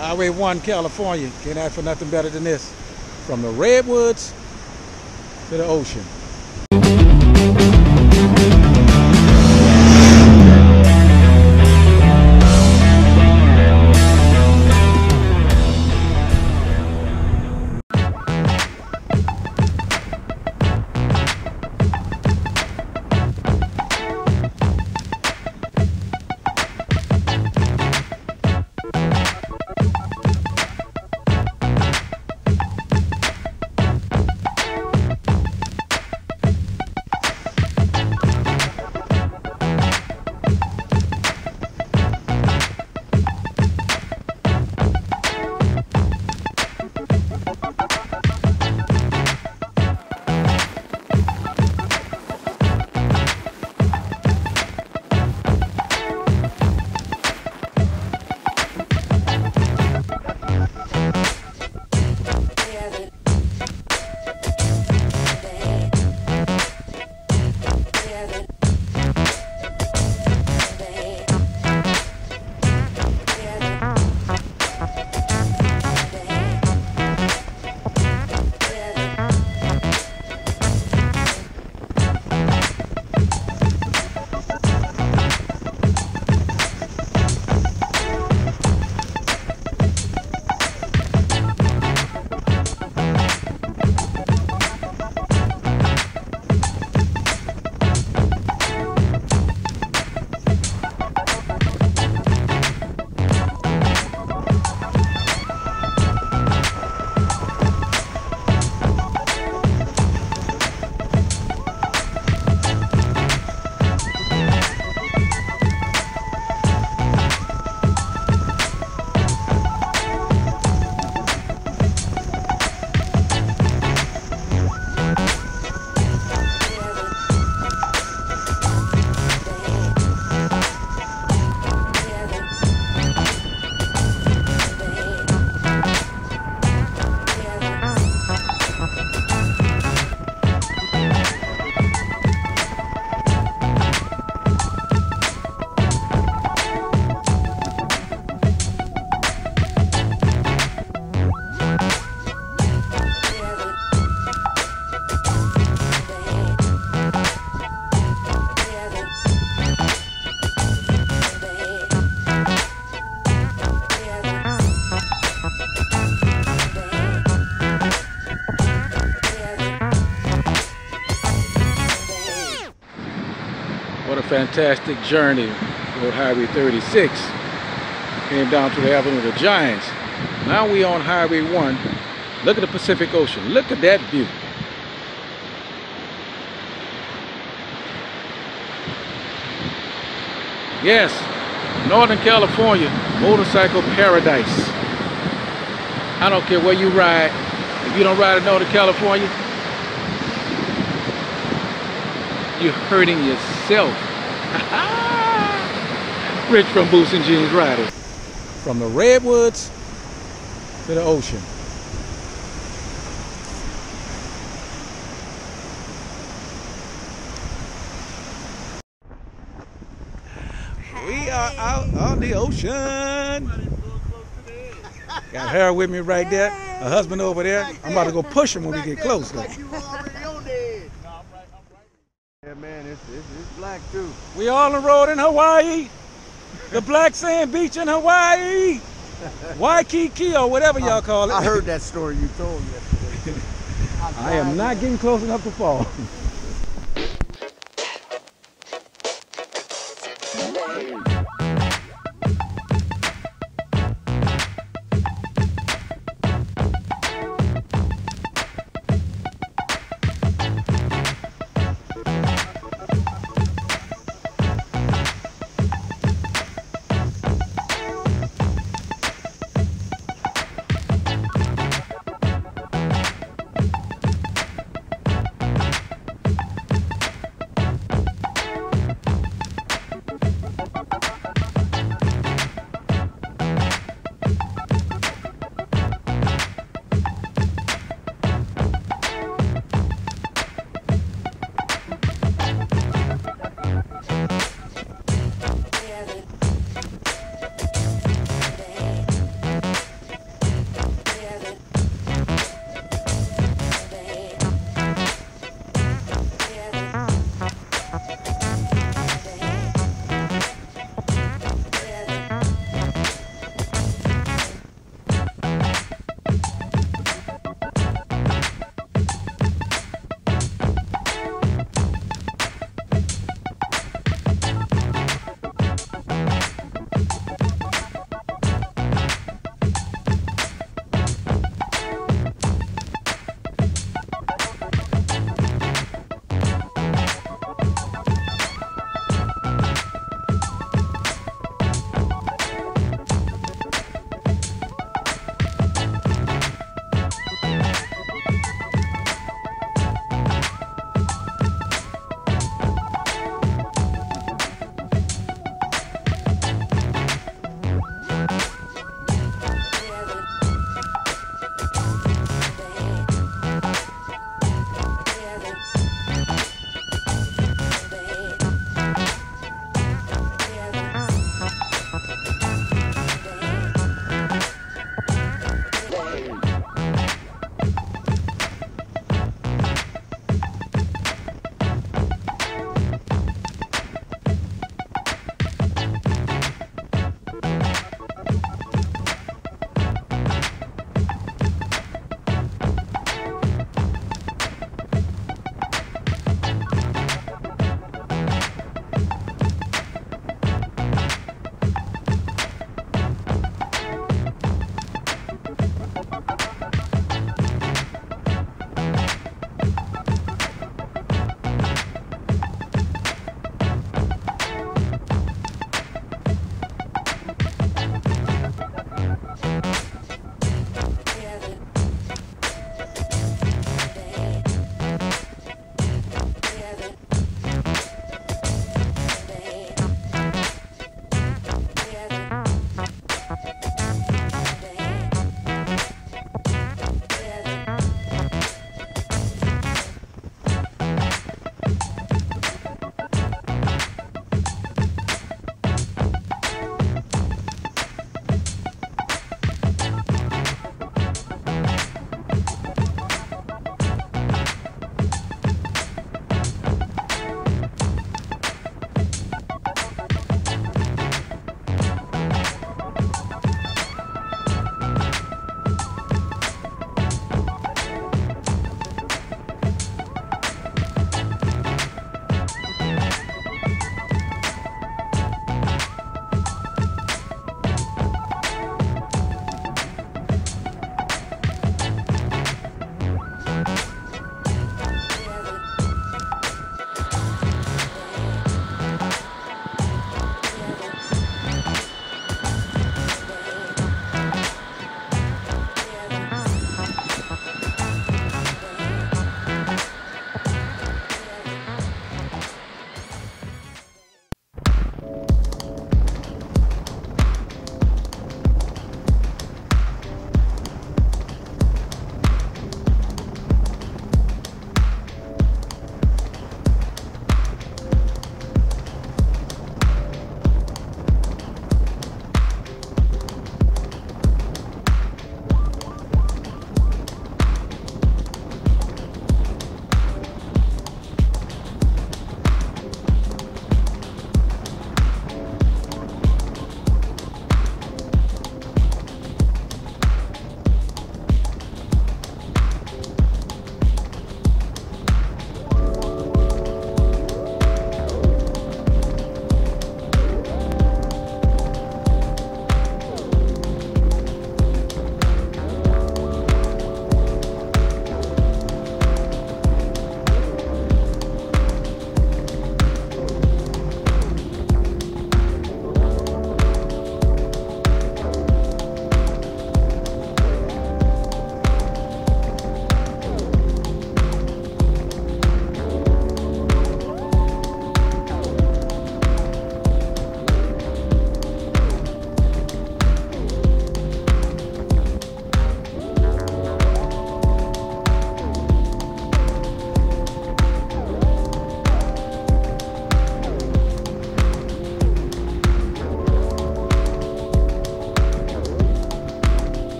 Highway 1, California. Can't ask for nothing better than this. From the redwoods to the ocean. Fantastic journey on Highway 36. Came down to the Avenue of the Giants. Now we on Highway 1. Look at the Pacific Ocean. Look at that view. Yes, Northern California, motorcycle paradise. I don't care where you ride. If you don't ride in Northern California, you're hurting yourself. Rich from Boots and Jeans Riders. From the redwoods to the ocean. We are out on the ocean. Got her with me right there. Her husband over there. I'm about to go push him when we get close. Though. Black too. We all rode in Hawaii. The Black Sand Beach in Hawaii. Waikiki or whatever y'all call it. I heard that story you told yesterday. I am not getting close enough to fall.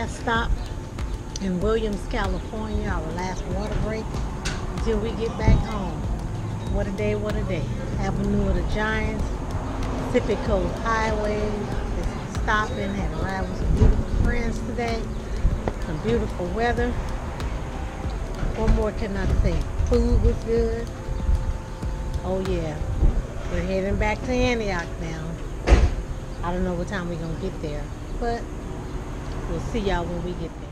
Last stop in Williams, California, our last water break until we get back home. What a day, what a day. Avenue of the Giants, Pacific Coast Highway, just stopping, had a ride with some beautiful friends today. Some beautiful weather. What more can I say? Food was good. Oh yeah. We're heading back to Antioch now. I don't know what time we're gonna get there, but ကိုဆရာဝန်ဝိကိတ္တ